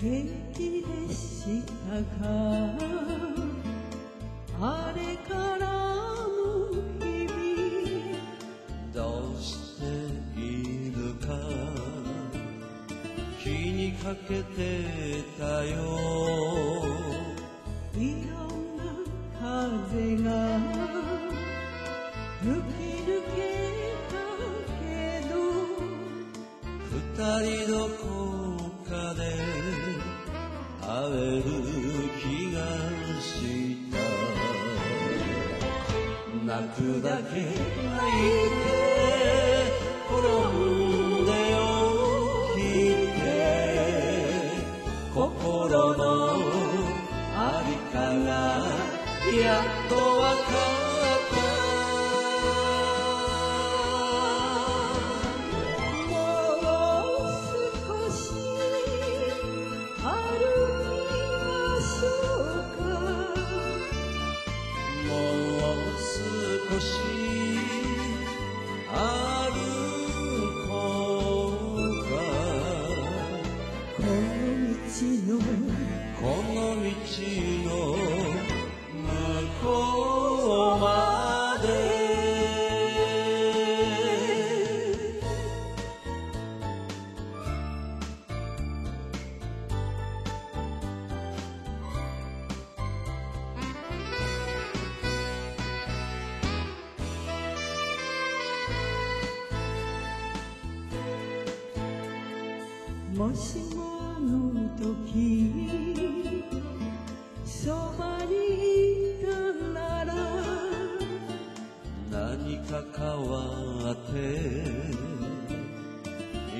でしたかあれからの日々どうしているか気にかけてたよ。いろんな風が吹き抜けたけど二人どこ泣くだけ泣いて転んで起きて心のありからやっとわかるこの道のこの道の向こもしもあの時そばにいたなら何か変わって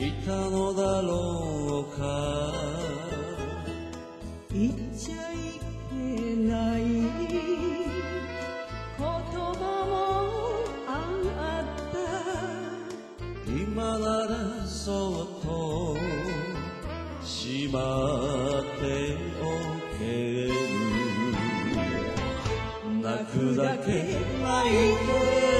いたのだろうか。言っちゃいけない言葉もあった。今ならそっとしまっておける。泣くだけ泣いて。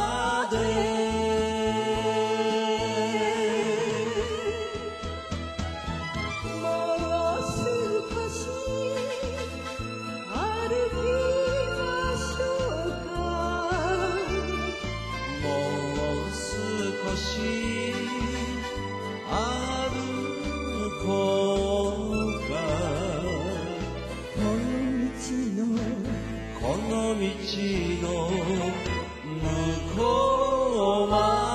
道の向こうまで